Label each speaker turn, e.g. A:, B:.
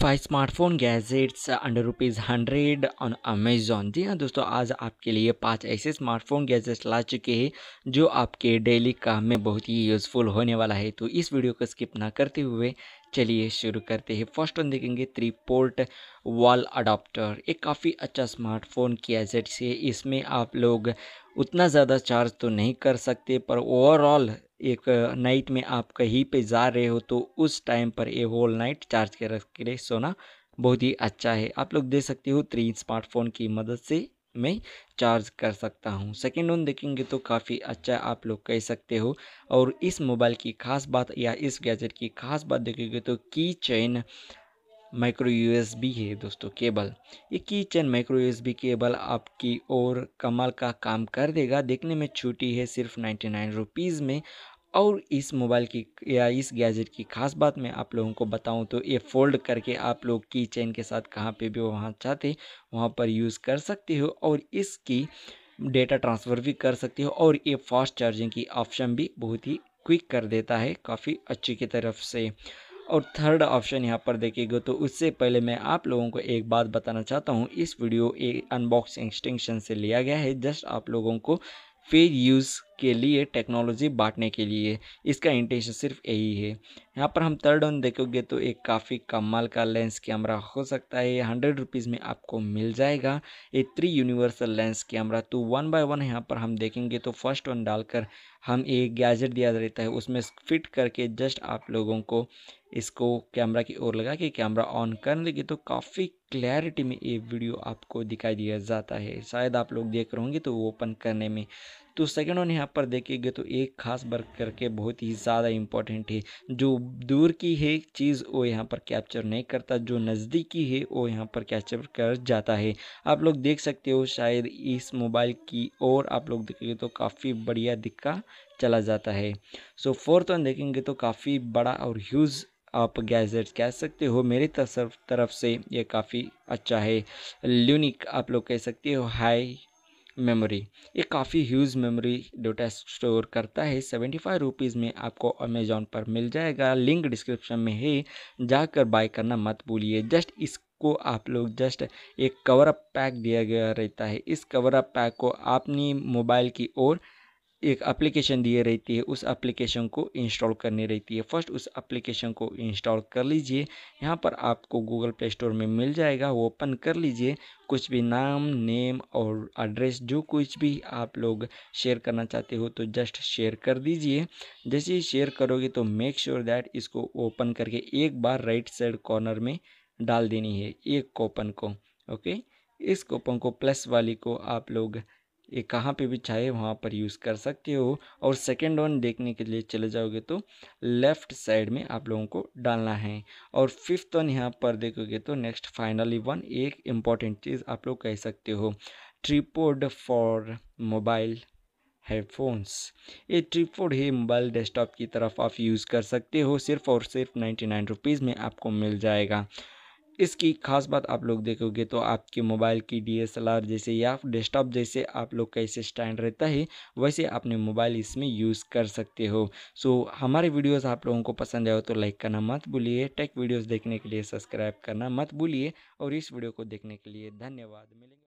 A: Five smartphone gadgets, under rupees hundred on Amazon जी हाँ दोस्तों, आज आपके लिए पाँच ऐसे स्मार्टफ़ोन गैजेट्स ला चुके हैं, जो आपके डेली काम में बहुत ही यूज़फुल होने वाला है। तो इस वीडियो को स्किप ना करते हुए चलिए शुरू करते हैं। फ़र्स्ट वन देखेंगे थ्री पोर्ट वॉल अडाप्टर एक काफ़ी अच्छा स्मार्टफ़ोन गैजेट है, इसमें आप लोग उतना ज़्यादा चार्ज तो नहीं कर सकते, पर ओवरऑल एक नाइट में आप कहीं पे जा रहे हो तो उस टाइम पर ये होल नाइट चार्ज कर रख के सोना बहुत ही अच्छा है। आप लोग देख सकते हो थ्री स्मार्टफ़ोन की मदद से मैं चार्ज कर सकता हूँ। सेकेंड वन देखेंगे तो काफ़ी अच्छा आप लोग कह सकते हो। और इस मोबाइल की खास बात या इस गैजेट की खास बात देखेंगे तो की चैन माइक्रो यूएसबी है दोस्तों केबल ये की चैन माइक्रो यूएसबी केबल आपकी और कमाल का काम कर देगा। देखने में छोटी है, सिर्फ़ नाइन्टी नाइन रुपीज़ में। और इस मोबाइल की या इस गैजेट की खास बात मैं आप लोगों को बताऊँ तो ये फोल्ड करके आप लोग की चेन के साथ कहाँ पे भी वहाँ चाहते, वहाँ पर यूज़ कर सकते हो। और इसकी डेटा ट्रांसफ़र भी कर सकते हो। और ये फास्ट चार्जिंग की ऑप्शन भी बहुत ही क्विक कर देता है, काफ़ी अच्छी की तरफ़ से। और थर्ड ऑप्शन यहाँ पर देखिएगा तो उससे पहले मैं आप लोगों को एक बात बताना चाहता हूँ। इस वीडियो एक अनबॉक्स एक्सटेंशन से लिया गया है। जस्ट आप लोगों को फिर यूज़ के लिए टेक्नोलॉजी बांटने के लिए। इसका इंटेंशन सिर्फ़ यही है। यहाँ पर हम थर्ड वन देखोगे तो एक काफ़ी कमाल का लेंस कैमरा हो सकता है। हंड्रेड रुपीज़ में आपको मिल जाएगा। ये थ्री यूनिवर्सल लेंस कैमरा तो वन बाय वन यहाँ पर हम देखेंगे तो फ़र्स्ट वन डालकर हम एक गैजेट दिया रहता है। उसमें फिट करके जस्ट आप लोगों को इसको कैमरा की ओर लगा के कैमरा ऑन कर देंगे तो काफ़ी क्लैरिटी में ये वीडियो आपको दिखाई दिया जाता है। शायद आप लोग देख रहे होंगे तो ओपन करने में तो सेकेंड वन यहाँ पर देखेंगे तो एक खास वर्क करके बहुत ही ज़्यादा इम्पोर्टेंट है, जो दूर की है चीज़ वो यहाँ पर कैप्चर नहीं करता, जो नज़दीकी है वो यहाँ पर कैप्चर कर जाता है। आप लोग देख सकते हो शायद इस मोबाइल की और आप लोग देखेंगे तो काफ़ी बढ़िया दिखा चला जाता है। सो फोर्थ वन देखेंगे तो काफ़ी बड़ा और ह्यूज़ आप गैजेट कह सकते हो, मेरी तरफ़ तरफ़ से ये काफ़ी अच्छा है। ल्यूनिक आप लोग कह सकते हो हाई मेमोरी ये काफ़ी ह्यूज मेमोरी डेटा स्टोर करता है। सेवेंटी फाइव रुपीज़ में आपको अमेज़ॉन पर मिल जाएगा। लिंक डिस्क्रिप्शन में है जाकर बाय करना मत भूलिए। जस्ट इसको आप लोग जस्ट एक कवर अप पैक दिया गया रहता है। इस कवर अप पैक को अपनी मोबाइल की ओर एक एप्लीकेशन दिए रहती है, उस एप्लीकेशन को इंस्टॉल करनी रहती है। फ़र्स्ट उस एप्लीकेशन को इंस्टॉल कर लीजिए, यहाँ पर आपको गूगल प्ले स्टोर में मिल जाएगा। वो ओपन कर लीजिए। कुछ भी नाम नेम और एड्रेस जो कुछ भी आप लोग शेयर करना चाहते हो तो जस्ट शेयर कर दीजिए। जैसे ही शेयर करोगे तो मेक श्योर दैट इसको ओपन करके एक बार राइट साइड कॉर्नर में डाल देनी है, एक कोपन को ओके इस कोपन को प्लस वाली को आप लोग ये कहाँ पे भी चाहे वहाँ पर यूज़ कर सकते हो और सेकेंड वन देखने के लिए चले जाओगे तो लेफ़्ट साइड में आप लोगों को डालना है और फिफ्थ वन यहाँ पर देखोगे तो नेक्स्ट फाइनली वन एक इंपॉर्टेंट चीज़ आप लोग कह सकते हो, ट्रिपोड फॉर मोबाइल हेडफोन्स। ये ट्रिपोड ही मोबाइल डेस्कटॉप की तरफ़ आप यूज़ कर सकते हो, सिर्फ़ और सिर्फ़ नाइन्टी नाइन रुपीज़ में आपको मिल जाएगा। इसकी खास बात आप लोग देखोगे तो आपके मोबाइल की डीएसएलआर जैसे या डेस्कटॉप जैसे आप लोग कैसे स्टैंड रहता है, वैसे अपने मोबाइल इसमें यूज़ कर सकते हो। सो हमारे वीडियोस आप लोगों को पसंद आए तो लाइक करना मत भूलिए टेक वीडियोस देखने के लिए सब्सक्राइब करना मत भूलिए और इस वीडियो को देखने के लिए धन्यवाद। मिलेंगे।